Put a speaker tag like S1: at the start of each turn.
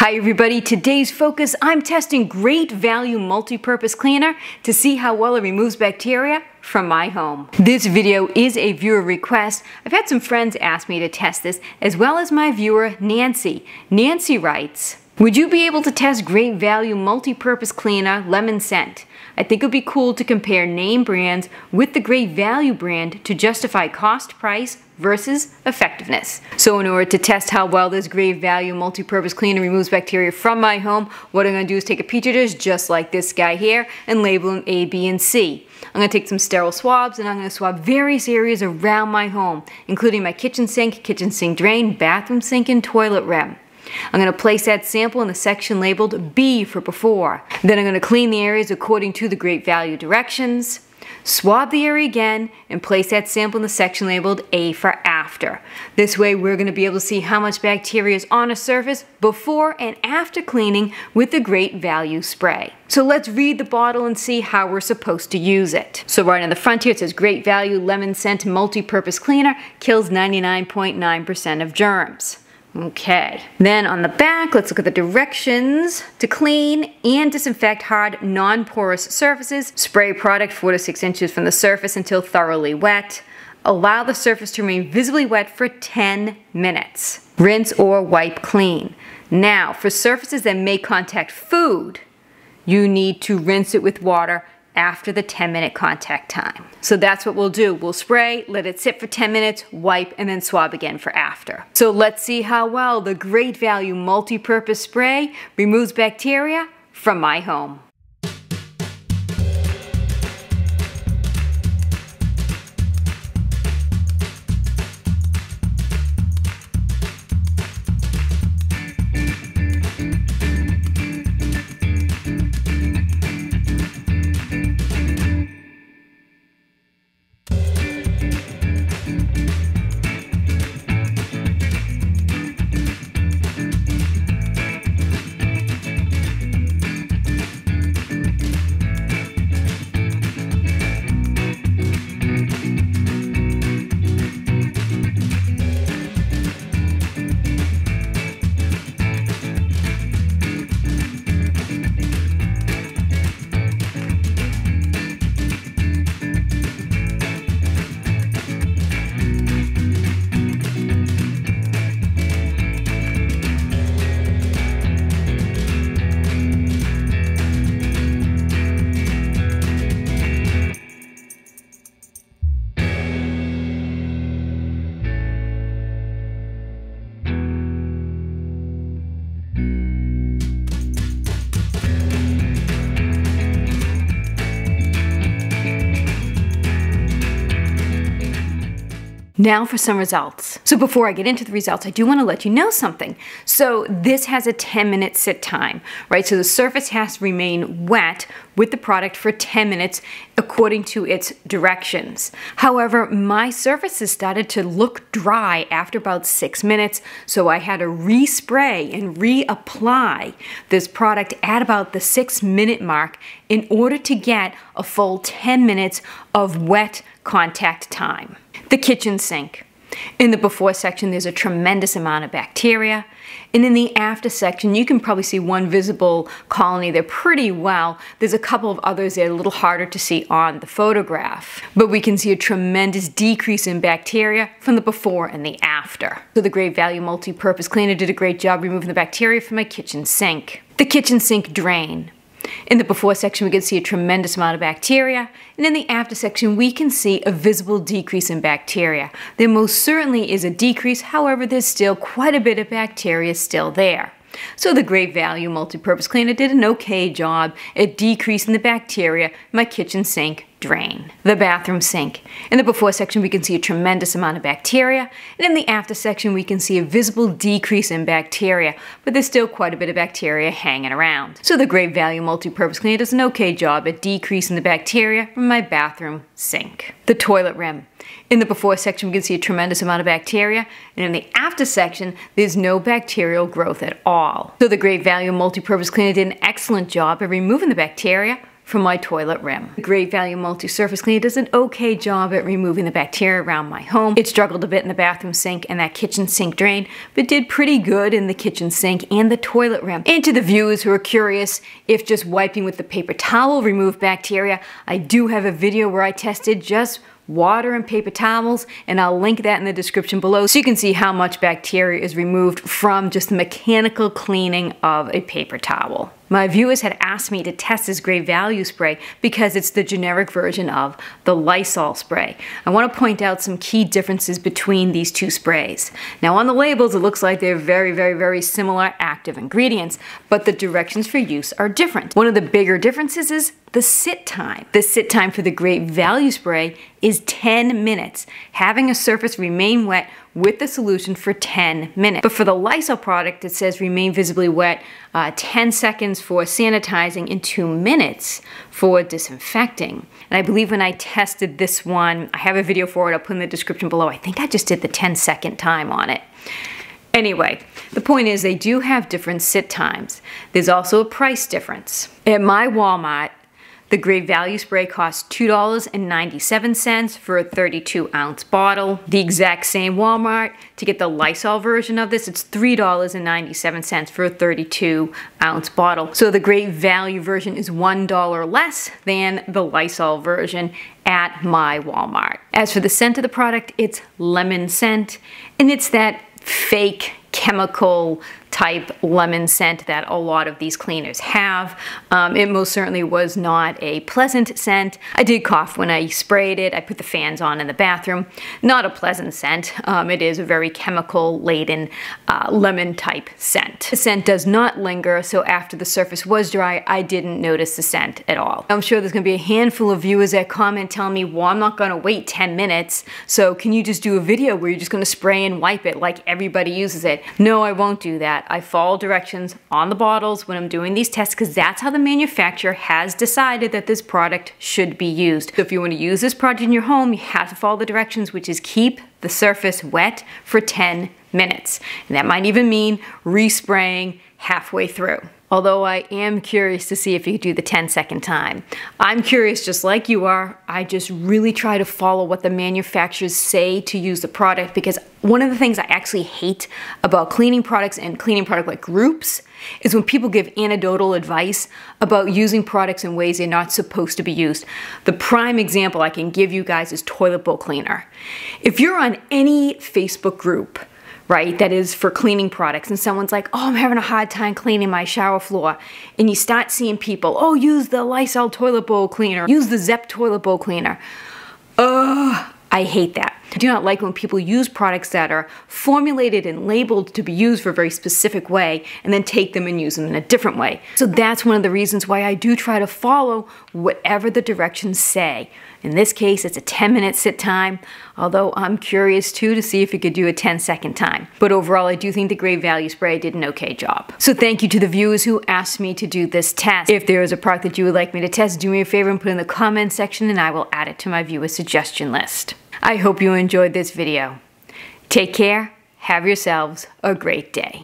S1: Hi everybody, today's focus, I'm testing Great Value Multi-Purpose Cleaner to see how well it removes bacteria from my home. This video is a viewer request. I've had some friends ask me to test this, as well as my viewer, Nancy. Nancy writes, would you be able to test Great Value Multi-Purpose Cleaner Lemon Scent? I think it would be cool to compare name brands with the Great Value brand to justify cost price versus effectiveness. So in order to test how well this Great Value multi-purpose cleaner removes bacteria from my home, what I'm going to do is take a petri dish just like this guy here and label them A, B, and C. I'm going to take some sterile swabs and I'm going to swab various areas around my home, including my kitchen sink, kitchen sink drain, bathroom sink, and toilet rim. I'm going to place that sample in the section labeled B for before. Then I'm going to clean the areas according to the Great Value directions. Swab the area again and place that sample in the section labeled A for after. This way we're going to be able to see how much bacteria is on a surface before and after cleaning with the Great Value spray. So let's read the bottle and see how we're supposed to use it. So right on the front here it says Great Value Lemon Scent Multi-Purpose Cleaner kills 99.9% of germs. Okay, then on the back, let's look at the directions. To clean and disinfect hard, non-porous surfaces, spray product 4 to 6 inches from the surface until thoroughly wet. Allow the surface to remain visibly wet for 10 minutes. Rinse or wipe clean. Now, for surfaces that may contact food, you need to rinse it with water after the 10 minute contact time. So that's what we'll do. We'll spray, let it sit for 10 minutes, wipe, and then swab again for after. So let's see how well the Great Value Multi-Purpose Spray removes bacteria from my home. Now for some results. So before I get into the results, I do want to let you know something. So this has a 10 minute sit time, right? So the surface has to remain wet with the product for 10 minutes according to its directions. However, my surfaces started to look dry after about six minutes, so I had to respray and reapply this product at about the six minute mark in order to get a full 10 minutes of wet contact time. The kitchen sink. In the before section, there's a tremendous amount of bacteria. And in the after section, you can probably see one visible colony there pretty well. There's a couple of others that are a little harder to see on the photograph. But we can see a tremendous decrease in bacteria from the before and the after. So the Great Value Multi-Purpose Cleaner did a great job removing the bacteria from my kitchen sink. The kitchen sink drain. In the before section, we can see a tremendous amount of bacteria, and in the after section, we can see a visible decrease in bacteria. There most certainly is a decrease, however, there's still quite a bit of bacteria still there. So the Great Value Multi-Purpose Cleaner did an okay job at decreasing the bacteria in my kitchen sink drain. The bathroom sink. In the before section, we can see a tremendous amount of bacteria, and in the after section, we can see a visible decrease in bacteria, but there's still quite a bit of bacteria hanging around. So the Great Value Multi-Purpose Cleaner does an okay job at decreasing the bacteria from my bathroom sink. The toilet rim. In the before section, we can see a tremendous amount of bacteria, and in the after section, there's no bacterial growth at all. So the Great Value Multi-Purpose Cleaner did an excellent job at removing the bacteria from my toilet rim. The Great Value Multi-Surface Cleaner does an okay job at removing the bacteria around my home. It struggled a bit in the bathroom sink and that kitchen sink drain, but did pretty good in the kitchen sink and the toilet rim. And to the viewers who are curious if just wiping with the paper towel removed bacteria, I do have a video where I tested just water and paper towels, and I'll link that in the description below so you can see how much bacteria is removed from just the mechanical cleaning of a paper towel. My viewers had asked me to test this Great Value spray because it's the generic version of the Lysol spray. I want to point out some key differences between these two sprays. Now on the labels it looks like they're very very very similar active ingredients, but the directions for use are different. One of the bigger differences is the sit time. The sit time for the Great Value spray is 10 minutes, having a surface remain wet with the solution for 10 minutes. But for the Lysol product, it says remain visibly wet uh, 10 seconds for sanitizing and 2 minutes for disinfecting. And I believe when I tested this one, I have a video for it, I'll put in the description below. I think I just did the 10 second time on it. Anyway, the point is they do have different sit times. There's also a price difference. At my Walmart, the Great Value Spray costs $2.97 for a 32 ounce bottle. The exact same Walmart, to get the Lysol version of this, it's $3.97 for a 32 ounce bottle. So the Great Value version is $1 less than the Lysol version at my Walmart. As for the scent of the product, it's lemon scent, and it's that fake chemical type lemon scent that a lot of these cleaners have. Um, it most certainly was not a pleasant scent. I did cough when I sprayed it. I put the fans on in the bathroom. Not a pleasant scent. Um, it is a very chemical laden uh, lemon type scent. The scent does not linger, so after the surface was dry, I didn't notice the scent at all. I'm sure there's gonna be a handful of viewers that comment telling me, well, I'm not gonna wait 10 minutes, so can you just do a video where you're just gonna spray and wipe it like everybody uses it? No, I won't do that. I follow directions on the bottles when I'm doing these tests because that's how the manufacturer has decided that this product should be used. So if you want to use this product in your home, you have to follow the directions, which is keep the surface wet for 10 minutes. And that might even mean respraying halfway through although I am curious to see if you do the 10 second time. I'm curious just like you are. I just really try to follow what the manufacturers say to use the product because one of the things I actually hate about cleaning products and cleaning product like groups is when people give anecdotal advice about using products in ways they're not supposed to be used. The prime example I can give you guys is toilet bowl cleaner. If you're on any Facebook group right, that is for cleaning products, and someone's like, oh, I'm having a hard time cleaning my shower floor, and you start seeing people, oh, use the Lysol toilet bowl cleaner, use the Zep toilet bowl cleaner. Ugh, I hate that. I do not like when people use products that are formulated and labeled to be used for a very specific way and then take them and use them in a different way. So that's one of the reasons why I do try to follow whatever the directions say. In this case, it's a 10 minute sit time, although I'm curious too to see if it could do a 10 second time. But overall, I do think the Great Value Spray did an okay job. So thank you to the viewers who asked me to do this test. If there is a product that you would like me to test, do me a favor and put it in the comment section and I will add it to my viewer suggestion list. I hope you enjoyed this video. Take care, have yourselves a great day.